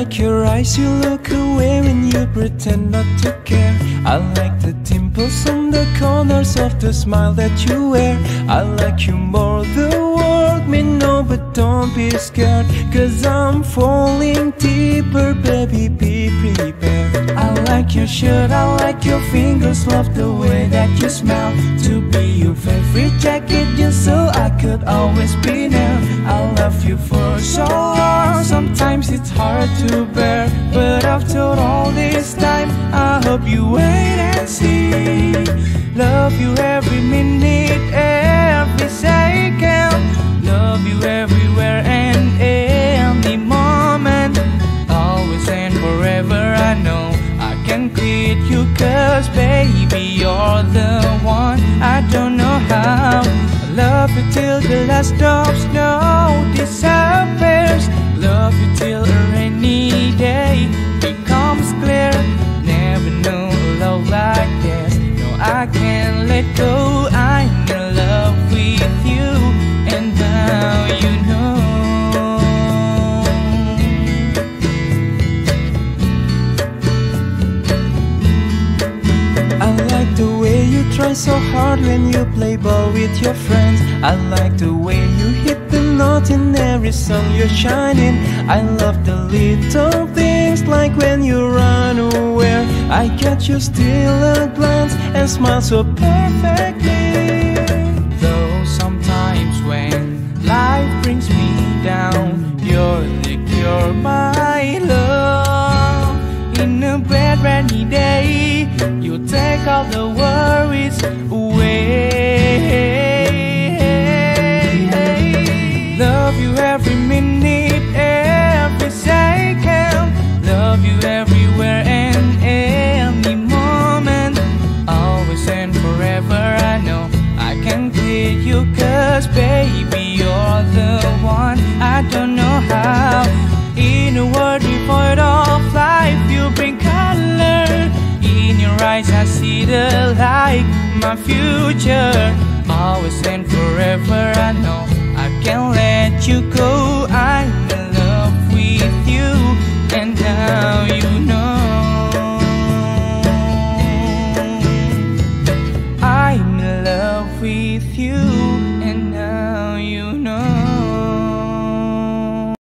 like your eyes, you look away when you pretend not to care. I like the dimples on the corners of the smile that you wear. I like you more, the world may know, but don't be scared. Cause I'm falling deeper, baby, be prepared. I like your shirt, I like your fingers, love the way that you smell. To bear. But after all this time, I hope you wait and see. Love you every minute, every second. Love you everywhere and any moment. Always and forever, I know I can quit you, cause baby, you're the one. I don't know how. I love you till the last drop of snow go. I'm in love with you, and now you know. I like the way you try so hard when you play ball with your friends. I like the way you hit the note in every song you're shining. I love the little things like when you run away. I catch you still a glance smile so perfectly. Though sometimes when life brings me down, you're the cure, my love. In a bad rainy day, you take all the worries away. Cause baby you're the one. I don't know how In a world devoid of life you bring color In your eyes I see the light My future. Always and forever I know I can't let you go. I'm in love with you And now you know. With you.